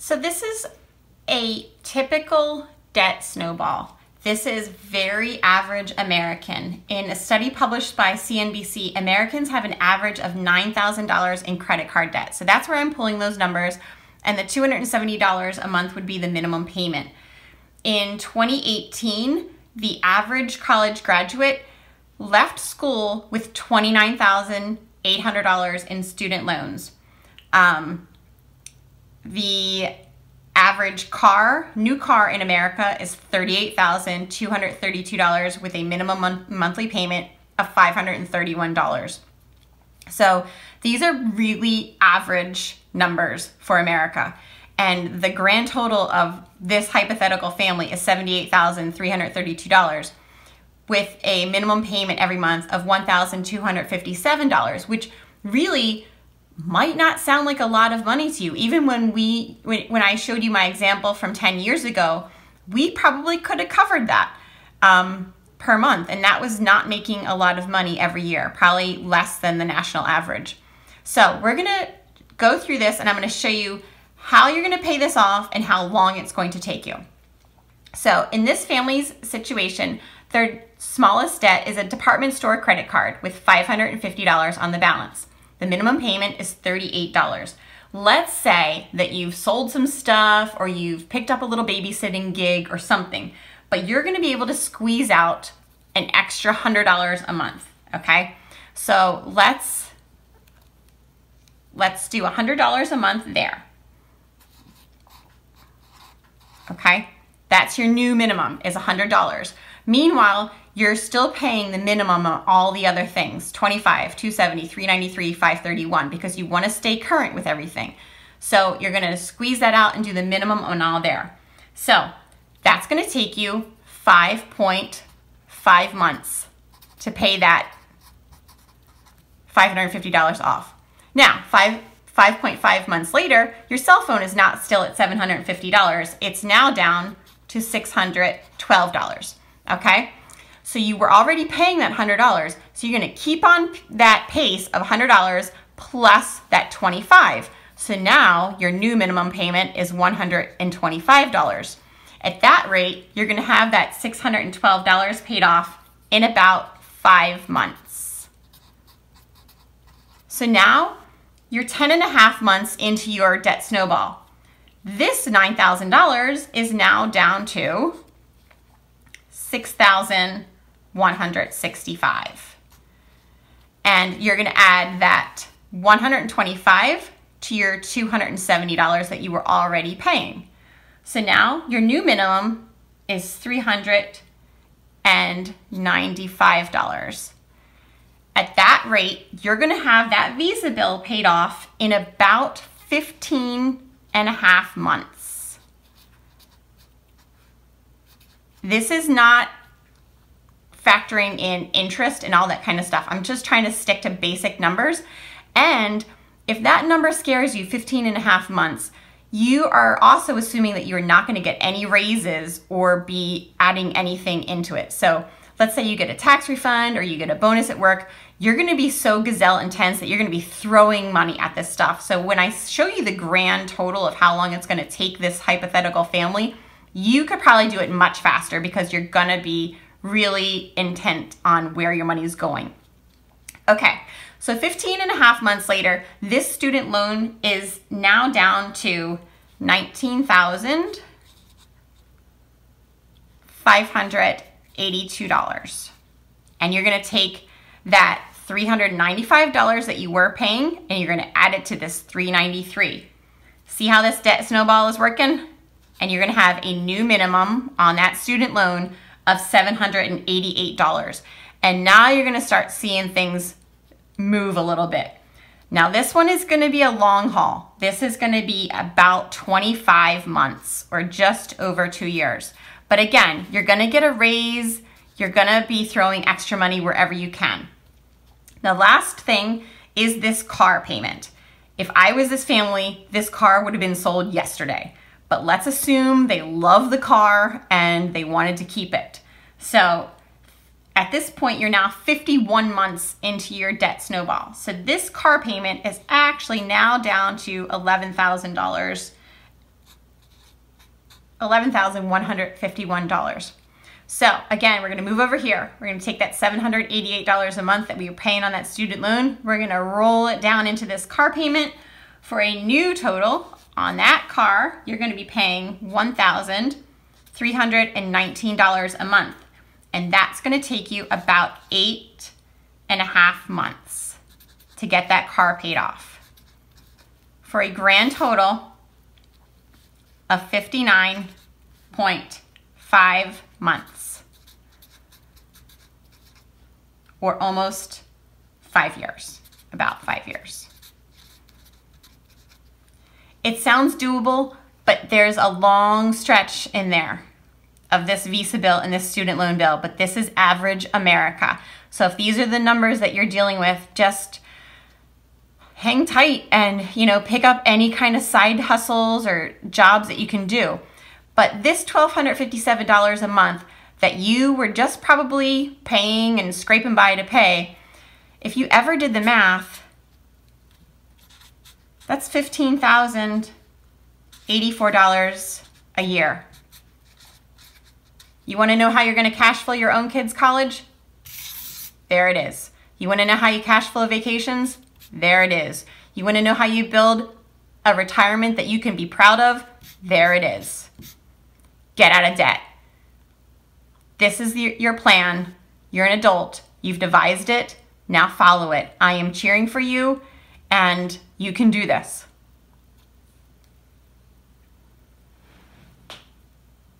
So this is a typical debt snowball. This is very average American. In a study published by CNBC, Americans have an average of $9,000 in credit card debt. So that's where I'm pulling those numbers. And the $270 a month would be the minimum payment. In 2018, the average college graduate left school with $29,800 in student loans. Um, the average car, new car in America is $38,232 with a minimum mon- monthly payment of $531. So these are really average numbers for America. And the grand total of this hypothetical family is $78,332 with a minimum payment every month of $1,257, which really might not sound like a lot of money to you. Even when we when, when I showed you my example from 10 years ago, we probably could have covered that um, per month, and that was not making a lot of money every year, probably less than the national average. So we're gonna go through this, and I'm gonna show you how you're gonna pay this off and how long it's going to take you. So in this family's situation, their smallest debt is a department store credit card with $550 on the balance. The minimum payment is $38. Let's say that you've sold some stuff or you've picked up a little babysitting gig or something, but you're gonna be able to squeeze out an extra $100 a month, okay? So let's, let's do $100 a month there. Okay, that's your new minimum is $100. Meanwhile, you're still paying the minimum on all the other things 25 270 393 531 because you want to stay current with everything. So you're going to squeeze that out and do the minimum on all there. So that's going to take you 5.5 months to pay that $550 off. Now 5 5.5 months later your cell phone is not still at $750 it's now down to $612 okay so you were already paying that $100. So you're going to keep on that pace of $100 plus that 25. So now your new minimum payment is $125. At that rate, you're going to have that $612 paid off in about five months. So now you're 10 and a half months into your debt snowball. This $9,000 is now down to 6,000 165. And you're going to add that 125 to your $270 that you were already paying. So now your new minimum is $395. At that rate, you're going to have that Visa bill paid off in about 15 and a half months. This is not factoring in interest and all that kind of stuff. I'm just trying to stick to basic numbers. And if that number scares you, 15 and a half months, you are also assuming that you're not going to get any raises or be adding anything into it. So let's say you get a tax refund or you get a bonus at work, you're going to be so gazelle intense that you're going to be throwing money at this stuff. So when I show you the grand total of how long it's going to take this hypothetical family, you could probably do it much faster because you're going to be really intent on where your money is going. Okay, so 15 and a half months later, this student loan is now down to $19,582. And you're gonna take that $395 that you were paying and you're gonna add it to this 393. See how this debt snowball is working? And you're gonna have a new minimum on that student loan of $788. And now you're gonna start seeing things move a little bit. Now this one is gonna be a long haul. This is gonna be about 25 months or just over two years. But again, you're gonna get a raise, you're gonna be throwing extra money wherever you can. The last thing is this car payment. If I was this family, this car would have been sold yesterday. But let's assume they love the car and they wanted to keep it. So at this point, you're now 51 months into your debt snowball. So this car payment is actually now down to $11,000 $11,151. So again, we're gonna move over here. We're gonna take that $788 a month that we were paying on that student loan. We're gonna roll it down into this car payment for a new total on that car. You're gonna be paying $1,319 a month. And that's gonna take you about eight and a half months to get that car paid off. For a grand total of 59.5 months or almost five years, about five years. It sounds doable, but there's a long stretch in there of this visa bill and this student loan bill, but this is average America. So if these are the numbers that you're dealing with, just hang tight and, you know, pick up any kind of side hustles or jobs that you can do. But this $1,257 a month that you were just probably paying and scraping by to pay, if you ever did the math, that's $15,084 a year. You want to know how you're going to cash flow your own kids' college? There it is. You want to know how you cash flow vacations? There it is. You want to know how you build a retirement that you can be proud of? There it is. Get out of debt. This is your plan. You're an adult. You've devised it. Now follow it. I am cheering for you and you can do this.